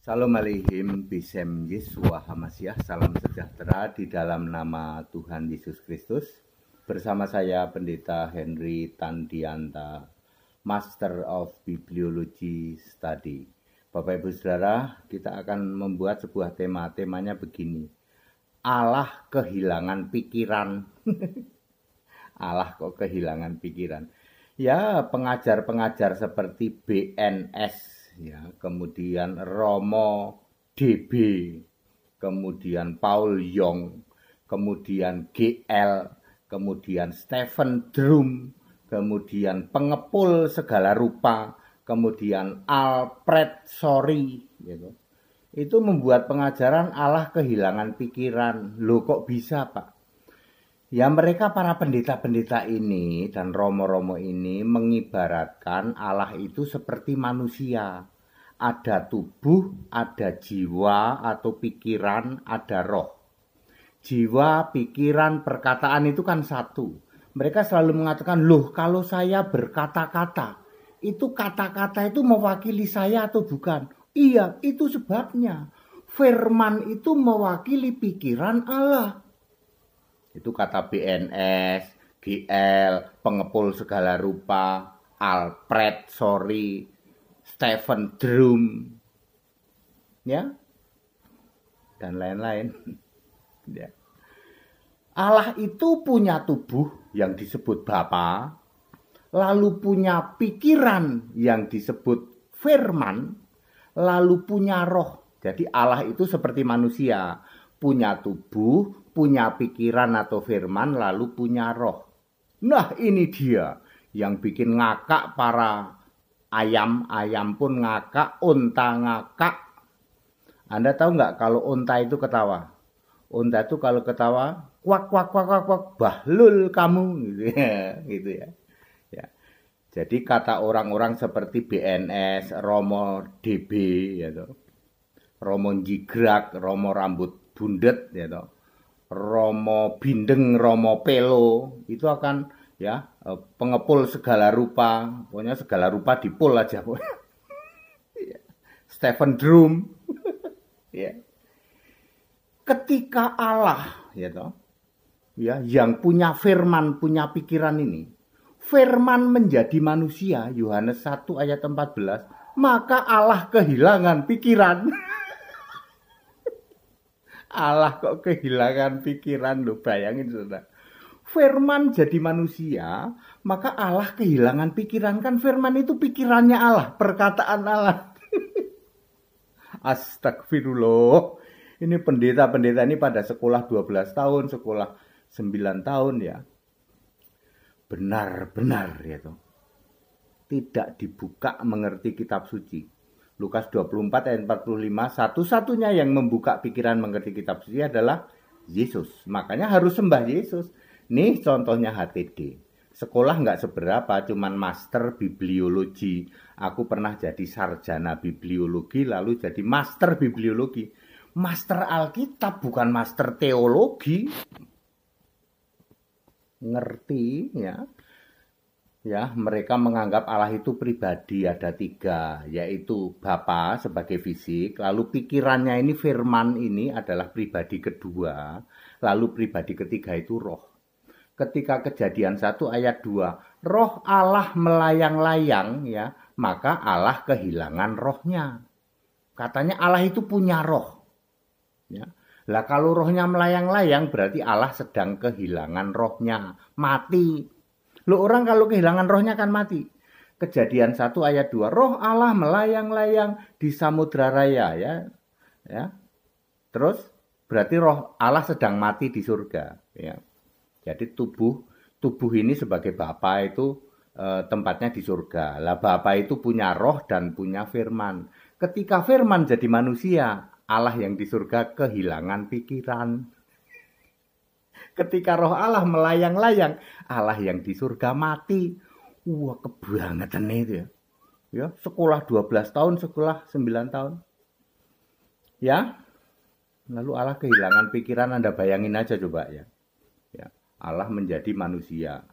Salam alaikum bisem Yesua Hamasyah Salam sejahtera di dalam nama Tuhan Yesus Kristus. Bersama saya Pendeta Henry Tandianta Master of Bibliology Study. Bapak Ibu Saudara kita akan membuat sebuah tema. Temanya begini. Allah kehilangan pikiran. Allah kok kehilangan pikiran? Ya pengajar-pengajar seperti BNS ya kemudian Romo DB kemudian Paul Yong kemudian GL kemudian Stephen Drum kemudian pengepul segala rupa kemudian Alfred Sorry gitu. Itu membuat pengajaran Allah kehilangan pikiran. Lo kok bisa pak? Ya mereka para pendeta-pendeta ini dan romo-romo ini mengibaratkan Allah itu seperti manusia. Ada tubuh, ada jiwa atau pikiran, ada roh. Jiwa, pikiran, perkataan itu kan satu. Mereka selalu mengatakan, loh kalau saya berkata-kata, itu kata-kata itu mewakili saya atau bukan? Iya, itu sebabnya. Firman itu mewakili pikiran Allah itu kata BNS, GL, pengepul segala rupa, Alfred, sorry, Stephen Drum, ya, dan lain-lain. ya. Allah itu punya tubuh yang disebut Bapa, lalu punya pikiran yang disebut firman, lalu punya roh. Jadi Allah itu seperti manusia, punya tubuh, punya pikiran atau firman, lalu punya roh. Nah ini dia yang bikin ngakak para ayam, ayam pun ngakak, unta ngakak. Anda tahu nggak kalau unta itu ketawa? Unta itu kalau ketawa, kuak kuak kuak kuak kuak, bahlul kamu, gitu ya, gitu ya. ya. Jadi kata orang-orang seperti BNS, Romo DB, ya toh. Romo jigrak, Romo rambut bundet, ya toh Romo Bindeng, Romo Pelo itu akan ya eh, pengepul segala rupa, pokoknya segala rupa dipul aja iya. Stephen Drum. ya. Ketika Allah ya toh, ya yang punya firman, punya pikiran ini, firman menjadi manusia, Yohanes 1 ayat 14, maka Allah kehilangan pikiran. Allah kok kehilangan pikiran lo bayangin saudara. Firman jadi manusia, maka Allah kehilangan pikiran kan firman itu pikirannya Allah, perkataan Allah. Astagfirullah. Ini pendeta-pendeta ini pada sekolah 12 tahun, sekolah 9 tahun ya. Benar-benar ya tuh. Tidak dibuka mengerti kitab suci Lukas 24 ayat 45, satu-satunya yang membuka pikiran mengerti kitab suci adalah Yesus. Makanya harus sembah Yesus. Nih contohnya HTD. Sekolah nggak seberapa, cuman master bibliologi. Aku pernah jadi sarjana bibliologi, lalu jadi master bibliologi. Master Alkitab bukan master teologi. Ngerti ya? ya mereka menganggap Allah itu pribadi ada tiga yaitu Bapa sebagai fisik lalu pikirannya ini firman ini adalah pribadi kedua lalu pribadi ketiga itu roh ketika kejadian satu ayat dua roh Allah melayang-layang ya maka Allah kehilangan rohnya katanya Allah itu punya roh ya lah kalau rohnya melayang-layang berarti Allah sedang kehilangan rohnya mati Lo orang kalau kehilangan rohnya kan mati. Kejadian 1 ayat 2. Roh Allah melayang-layang di samudra raya ya. Ya. Terus berarti roh Allah sedang mati di surga ya. Jadi tubuh tubuh ini sebagai Bapa itu e, tempatnya di surga. Lah Bapa itu punya roh dan punya firman. Ketika firman jadi manusia, Allah yang di surga kehilangan pikiran. Ketika roh Allah melayang-layang, Allah yang di surga mati. Wah, kebangetan itu ya. Ya, sekolah 12 tahun, sekolah 9 tahun. Ya. Lalu Allah kehilangan pikiran, Anda bayangin aja coba ya. Allah menjadi manusia.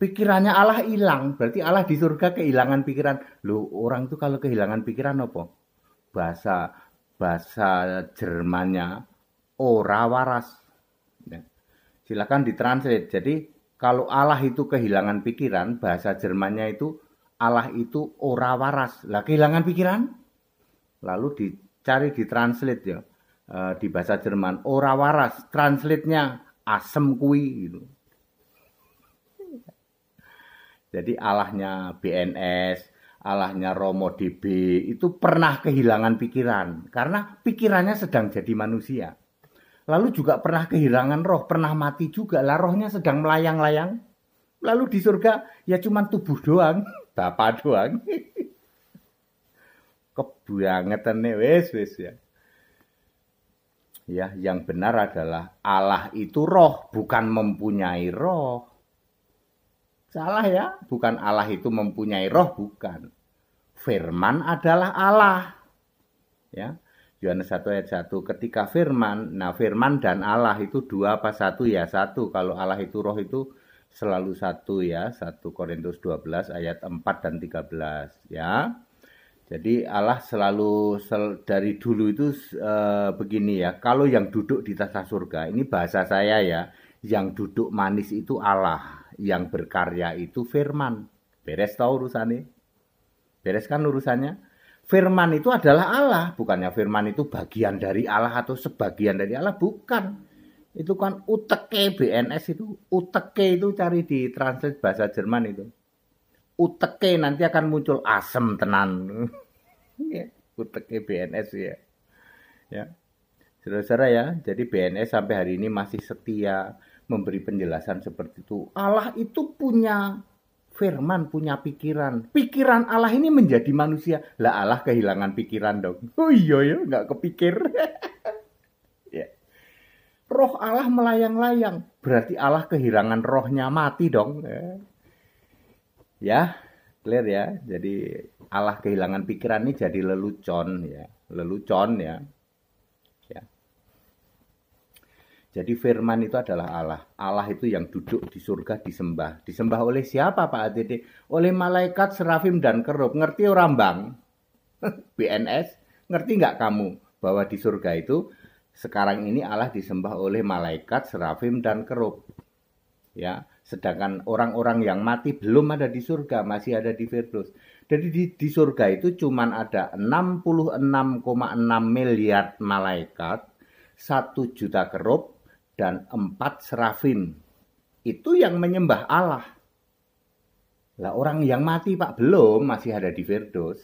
Pikirannya Allah hilang, berarti Allah di surga kehilangan pikiran. Loh, orang itu kalau kehilangan pikiran apa? bahasa bahasa Jermannya ora waras. Ya. Silakan ditranslate. Jadi kalau Allah itu kehilangan pikiran, bahasa Jermannya itu Allah itu ora waras. Lah kehilangan pikiran? Lalu dicari ditranslate ya. Uh, di bahasa Jerman ora waras, translate-nya asem kui gitu. Jadi Allahnya BNS, Allahnya Romo DB itu pernah kehilangan pikiran karena pikirannya sedang jadi manusia. Lalu juga pernah kehilangan roh, pernah mati juga. Lah rohnya sedang melayang-layang. Lalu di surga ya cuma tubuh doang, bapak doang. Kebangetan nih wes wes ya. Ya, yang benar adalah Allah itu roh, bukan mempunyai roh. Salah ya, bukan Allah itu mempunyai roh, bukan. Firman adalah Allah. Ya, Yohanes 1 ayat 1 ketika firman nah firman dan Allah itu dua apa satu ya satu kalau Allah itu roh itu selalu satu ya 1 Korintus 12 ayat 4 dan 13 ya jadi Allah selalu sel, dari dulu itu e, begini ya kalau yang duduk di tata surga ini bahasa saya ya yang duduk manis itu Allah yang berkarya itu firman beres tau urusannya beres kan urusannya firman itu adalah Allah, bukannya firman itu bagian dari Allah atau sebagian dari Allah, bukan. Itu kan uteke BNS itu, uteke itu cari di translate bahasa Jerman itu. Uteke nanti akan muncul asem tenan. ya, uteke BNS ya. Ya. Saudara-saudara ya, jadi BNS sampai hari ini masih setia memberi penjelasan seperti itu. Allah itu punya Firman punya pikiran. Pikiran Allah ini menjadi manusia. Lah Allah kehilangan pikiran dong. Oh iya ya, nggak kepikir. ya. Roh Allah melayang-layang. Berarti Allah kehilangan rohnya mati dong. Ya, ya clear ya. Jadi Allah kehilangan pikiran ini jadi lelucon ya. Lelucon ya. Jadi firman itu adalah Allah. Allah itu yang duduk di surga disembah. Disembah oleh siapa Pak ATD? Oleh malaikat, serafim, dan kerub. Ngerti orang bang? BNS? Ngerti nggak kamu bahwa di surga itu sekarang ini Allah disembah oleh malaikat, serafim, dan kerub. Ya, sedangkan orang-orang yang mati belum ada di surga, masih ada di Firdaus. Jadi di, di surga itu cuma ada 66,6 miliar malaikat, satu juta kerub, dan empat serafim. Itu yang menyembah Allah. Lah orang yang mati Pak belum masih ada di Firdaus.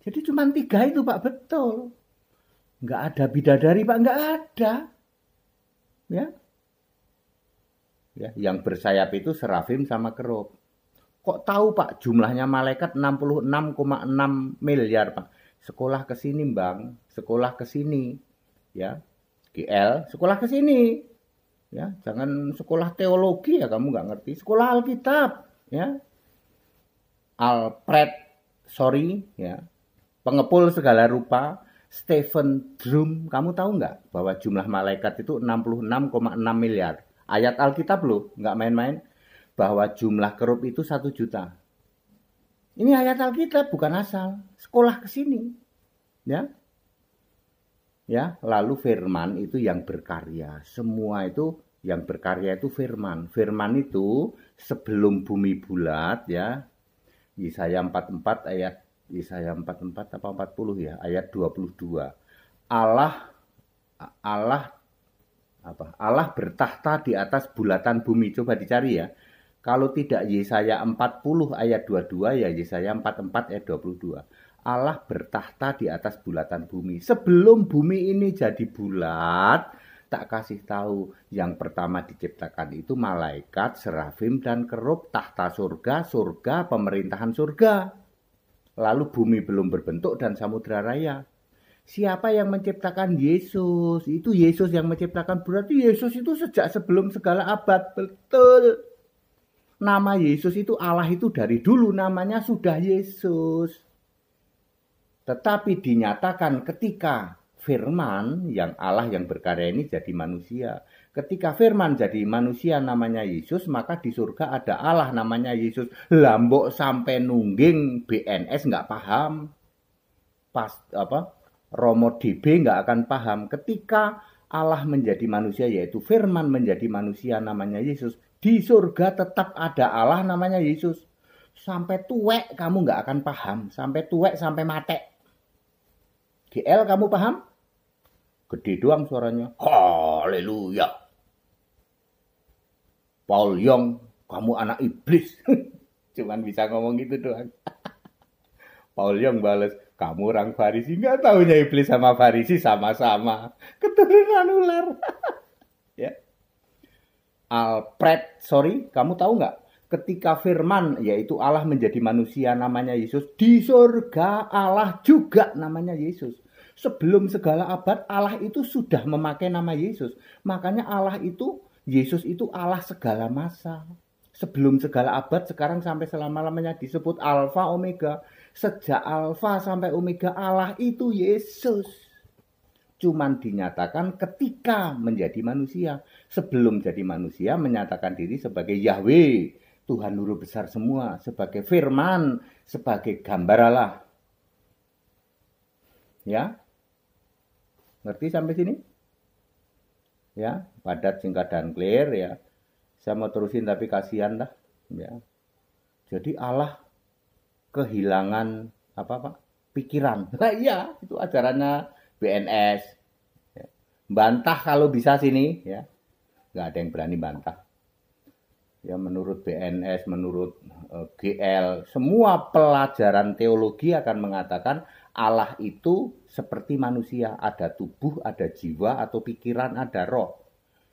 Jadi cuma tiga itu Pak betul. Nggak ada bidadari Pak nggak ada. Ya. Ya, yang bersayap itu serafim sama kerub. Kok tahu Pak jumlahnya malaikat 66,6 miliar Pak. Sekolah ke sini Bang, sekolah ke sini. Ya, GL sekolah ke sini. Ya jangan sekolah teologi ya kamu nggak ngerti. Sekolah Alkitab ya. Alfred sorry ya. Pengepul segala rupa. Stephen Drum kamu tahu nggak bahwa jumlah malaikat itu 66,6 miliar ayat Alkitab loh nggak main-main. Bahwa jumlah kerub itu satu juta. Ini ayat Alkitab bukan asal. Sekolah ke sini. Ya. Ya lalu firman itu yang berkarya. Semua itu yang berkarya itu firman. Firman itu sebelum bumi bulat ya. Yesaya 44 ayat Yesaya 44 apa 40 ya? Ayat 22 Allah Allah apa Allah bertahta di atas bulatan bumi coba dicari ya kalau tidak Yesaya 40 ayat 22 ya Yesaya 44 ayat 22 Allah bertahta di atas bulatan bumi. Sebelum bumi ini jadi bulat, tak kasih tahu yang pertama diciptakan itu malaikat, serafim, dan kerub, tahta surga, surga, pemerintahan surga. Lalu bumi belum berbentuk dan samudera raya. Siapa yang menciptakan Yesus? Itu Yesus yang menciptakan. Berarti Yesus itu sejak sebelum segala abad. Betul. Nama Yesus itu Allah itu dari dulu namanya sudah Yesus. Tetapi dinyatakan ketika firman yang Allah yang berkarya ini jadi manusia. Ketika firman jadi manusia namanya Yesus, maka di surga ada Allah namanya Yesus. Lambok sampai nungging BNS nggak paham. pas apa Romo DB nggak akan paham ketika Allah menjadi manusia yaitu firman menjadi manusia namanya Yesus. Di surga tetap ada Allah namanya Yesus. Sampai tuwek kamu nggak akan paham. Sampai tuwek sampai mate GL kamu paham? Gede doang suaranya. Haleluya. Paul Yong kamu anak iblis. Cuman bisa ngomong gitu doang. Paul Yong balas kamu orang Farisi? Nggak tahunya iblis sama Farisi sama-sama. Keturunan ular. Ya. Alfred sorry kamu tahu nggak? Ketika firman yaitu Allah menjadi manusia namanya Yesus di surga Allah juga namanya Yesus. Sebelum segala abad Allah itu sudah memakai nama Yesus. Makanya Allah itu Yesus itu Allah segala masa sebelum segala abad sekarang sampai selama-lamanya disebut Alfa Omega sejak Alfa sampai Omega Allah itu Yesus cuman dinyatakan ketika menjadi manusia sebelum jadi manusia menyatakan diri sebagai Yahweh Tuhan Nuru besar semua sebagai firman, sebagai gambar Allah. Ya. Ngerti sampai sini? Ya, padat, singkat dan clear ya. Saya mau terusin tapi kasihan dah, ya. Jadi Allah kehilangan apa Pak? Pikiran. Nah, iya, itu ajarannya BNS. Ya. Bantah kalau bisa sini ya. Nggak ada yang berani bantah ya menurut BNS, menurut uh, eh, GL, semua pelajaran teologi akan mengatakan Allah itu seperti manusia, ada tubuh, ada jiwa atau pikiran, ada roh.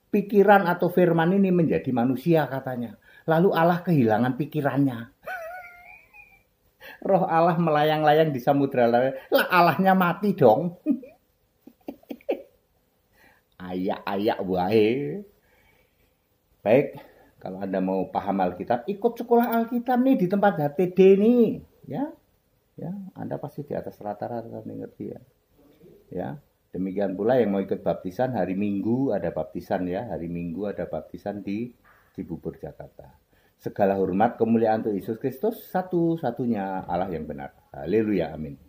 Pikiran atau firman ini menjadi manusia katanya. Lalu Allah kehilangan pikirannya. roh Allah melayang-layang di samudra Lah Allahnya mati dong. Ayak-ayak wae. Baik, kalau Anda mau paham Alkitab, ikut sekolah Alkitab nih di tempat HTD nih, ya. Ya, Anda pasti di atas rata-rata ngerti ya. Ya, demikian pula yang mau ikut baptisan hari Minggu ada baptisan ya, hari Minggu ada baptisan di Cibubur Jakarta. Segala hormat kemuliaan untuk Yesus Kristus satu-satunya Allah yang benar. Haleluya, amin.